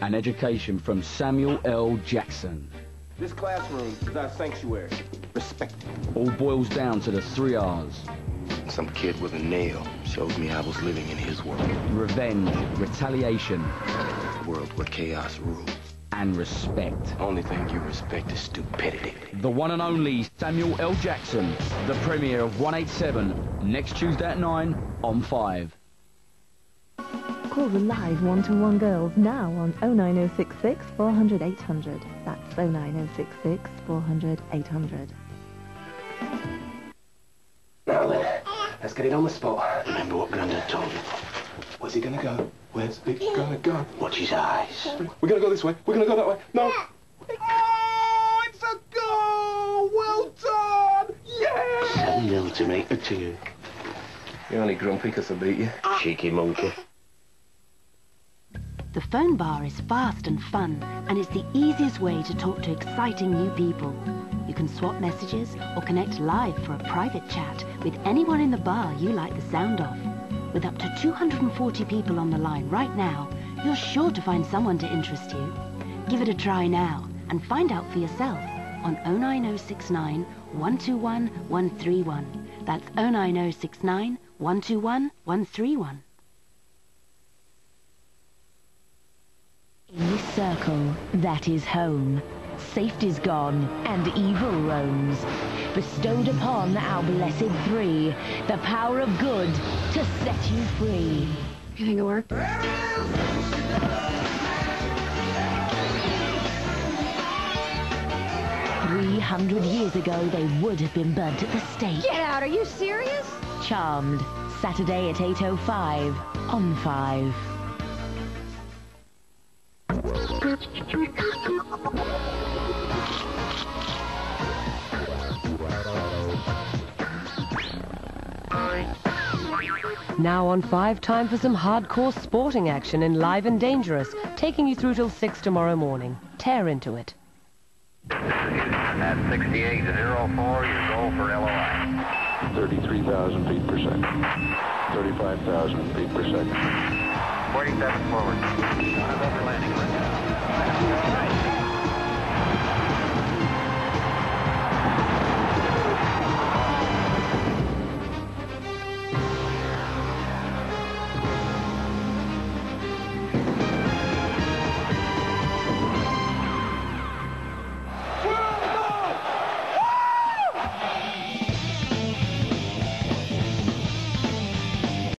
and education from Samuel L. Jackson. This classroom is our sanctuary. Respect it. All boils down to the three R's. Some kid with a nail showed me I was living in his world. Revenge, retaliation, A world where chaos rules. and respect. Only thing you respect is stupidity. The one and only Samuel L. Jackson, the premiere of 187, next Tuesday at 9 on 5. Call the live one-to-one girls now on 09066 400 800. That's 09066 400 800. Now then, let's get it on the spot. Remember what Grandad told you. Where's he gonna go? Where's he gonna go? Watch his eyes. We're gonna go this way. We're gonna go that way. No. Oh, it's a goal! Well done! Yeah! Seven nil to make it to you. You're only grumpy because I beat you. Cheeky monkey. The phone bar is fast and fun, and it's the easiest way to talk to exciting new people. You can swap messages or connect live for a private chat with anyone in the bar you like the sound of. With up to 240 people on the line right now, you're sure to find someone to interest you. Give it a try now and find out for yourself on 09069 121 131. That's 09069 121 131. In this circle, that is home. Safety's gone, and evil roams. Bestowed upon our blessed three, the power of good to set you free. You think it worked? Three hundred years ago, they would have been burnt at the stake. Get out, are you serious? Charmed, Saturday at 8.05 on 5. Now on 5, time for some hardcore sporting action in Live and Dangerous, taking you through till 6 tomorrow morning. Tear into it. At 6804, your goal for LOI. 33,000 feet per second. 35,000 feet per second. 47 forward. Over landing right now.